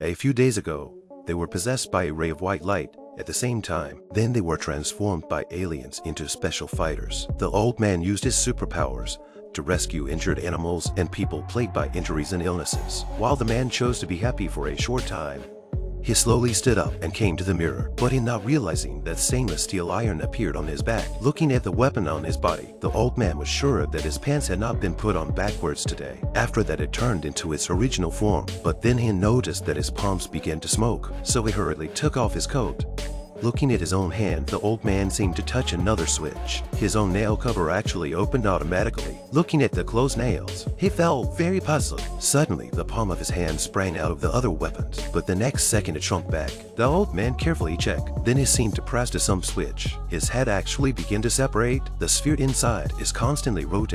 A few days ago, they were possessed by a ray of white light. At the same time, then they were transformed by aliens into special fighters. The old man used his superpowers to rescue injured animals and people plagued by injuries and illnesses. While the man chose to be happy for a short time, he slowly stood up and came to the mirror, but in not realizing that stainless steel iron appeared on his back. Looking at the weapon on his body, the old man was sure that his pants had not been put on backwards today. After that it turned into its original form, but then he noticed that his palms began to smoke, so he hurriedly took off his coat. Looking at his own hand, the old man seemed to touch another switch. His own nail cover actually opened automatically. Looking at the closed nails, he felt very puzzled. Suddenly, the palm of his hand sprang out of the other weapons, but the next second it shrunk back. The old man carefully checked. Then he seemed to press to some switch. His head actually began to separate. The sphere inside is constantly rotating.